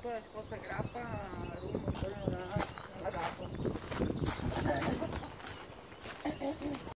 tanto la scorta grappa Ruffo ancora non l'ha dato.